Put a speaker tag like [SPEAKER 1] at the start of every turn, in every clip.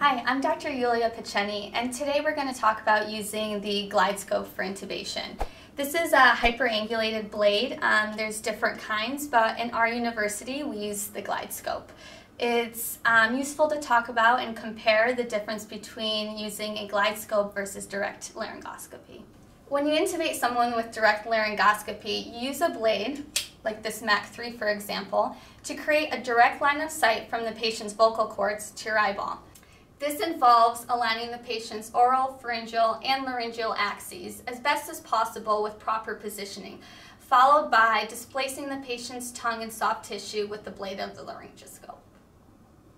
[SPEAKER 1] Hi, I'm Dr. Yulia Pecheny, and today we're going to talk about using the GlideScope for intubation. This is a hyperangulated blade. Um, there's different kinds, but in our university we use the GlideScope. It's um, useful to talk about and compare the difference between using a GlideScope versus direct laryngoscopy. When you intubate someone with direct laryngoscopy, you use a blade, like this MAC 3 for example, to create a direct line of sight from the patient's vocal cords to your eyeball. This involves aligning the patient's oral, pharyngeal, and laryngeal axes as best as possible with proper positioning, followed by displacing the patient's tongue and soft tissue with the blade of the laryngoscope.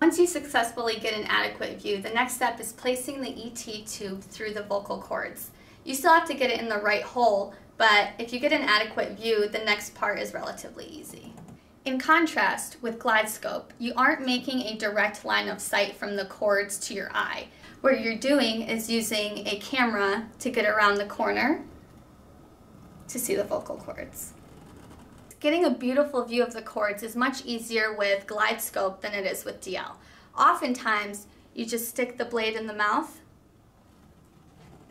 [SPEAKER 1] Once you successfully get an adequate view, the next step is placing the ET tube through the vocal cords. You still have to get it in the right hole, but if you get an adequate view, the next part is relatively easy. In contrast, with GlideScope, you aren't making a direct line of sight from the cords to your eye. What you're doing is using a camera to get around the corner to see the vocal cords. Getting a beautiful view of the cords is much easier with GlideScope than it is with DL. Oftentimes, you just stick the blade in the mouth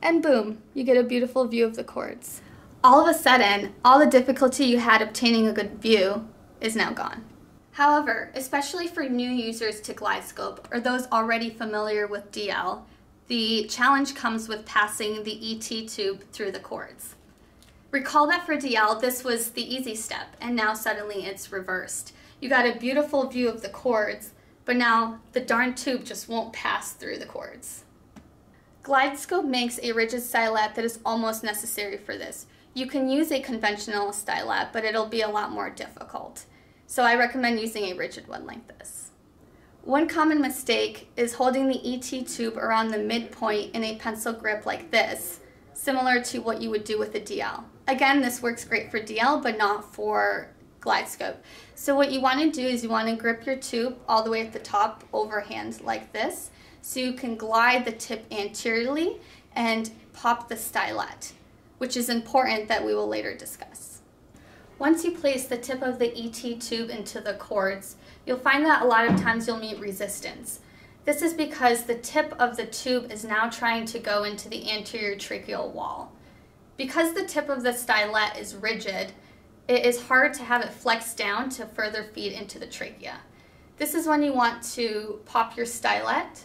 [SPEAKER 1] and boom, you get a beautiful view of the cords. All of a sudden, all the difficulty you had obtaining a good view is now gone. However, especially for new users to GlideScope or those already familiar with DL, the challenge comes with passing the ET tube through the cords. Recall that for DL, this was the easy step, and now suddenly it's reversed. You got a beautiful view of the cords, but now the darn tube just won't pass through the cords. GlideScope makes a rigid stylet that is almost necessary for this. You can use a conventional stylet, but it'll be a lot more difficult. So I recommend using a rigid one like this. One common mistake is holding the ET tube around the midpoint in a pencil grip like this, similar to what you would do with a DL. Again, this works great for DL, but not for GlideScope. So what you want to do is you want to grip your tube all the way at the top overhand like this, so you can glide the tip anteriorly and pop the stylet, which is important that we will later discuss. Once you place the tip of the ET tube into the cords, you'll find that a lot of times you'll meet resistance. This is because the tip of the tube is now trying to go into the anterior tracheal wall. Because the tip of the stylet is rigid, it is hard to have it flex down to further feed into the trachea. This is when you want to pop your stylet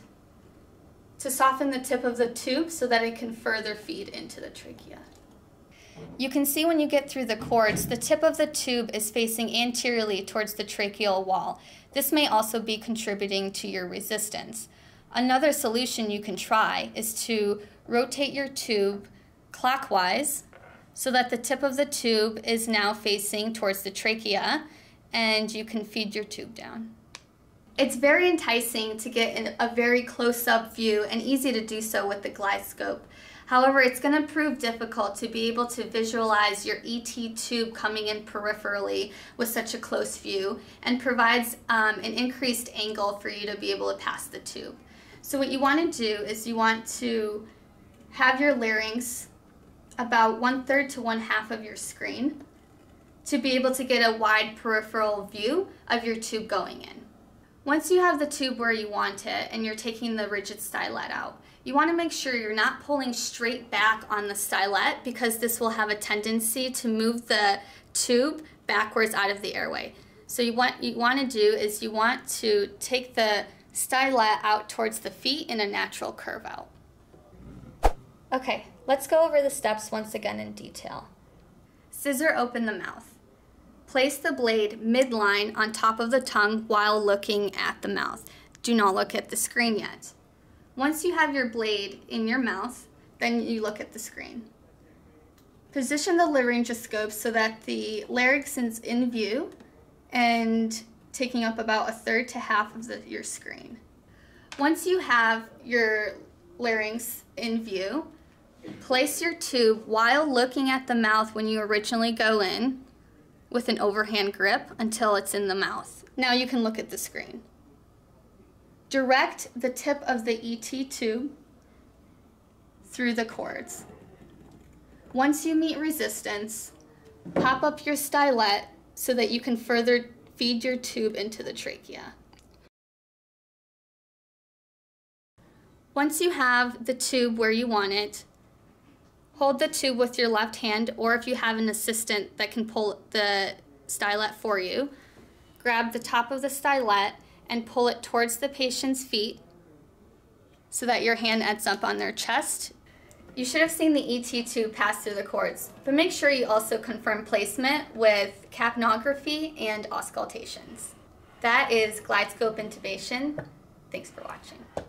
[SPEAKER 1] to soften the tip of the tube so that it can further feed into the trachea. You can see when you get through the cords, the tip of the tube is facing anteriorly towards the tracheal wall. This may also be contributing to your resistance. Another solution you can try is to rotate your tube clockwise so that the tip of the tube is now facing towards the trachea and you can feed your tube down. It's very enticing to get a very close-up view and easy to do so with the GlideScope. However, it's going to prove difficult to be able to visualize your ET tube coming in peripherally with such a close view and provides um, an increased angle for you to be able to pass the tube. So what you want to do is you want to have your larynx about one third to one half of your screen to be able to get a wide peripheral view of your tube going in. Once you have the tube where you want it and you're taking the rigid stylet out, you want to make sure you're not pulling straight back on the stylet because this will have a tendency to move the tube backwards out of the airway. So you want you want to do is you want to take the stylet out towards the feet in a natural curve out. Okay, let's go over the steps once again in detail. Scissor open the mouth. Place the blade midline on top of the tongue while looking at the mouth. Do not look at the screen yet. Once you have your blade in your mouth, then you look at the screen. Position the laryngoscope so that the larynx is in view and taking up about a third to half of the, your screen. Once you have your larynx in view, place your tube while looking at the mouth when you originally go in with an overhand grip until it's in the mouth. Now you can look at the screen. Direct the tip of the ET tube through the cords. Once you meet resistance, pop up your stylet so that you can further feed your tube into the trachea. Once you have the tube where you want it, hold the tube with your left hand, or if you have an assistant that can pull the stylet for you, grab the top of the stylet and pull it towards the patient's feet so that your hand ends up on their chest. You should have seen the ET tube pass through the cords, but make sure you also confirm placement with capnography and auscultations. That is GlideScope intubation. Thanks for watching.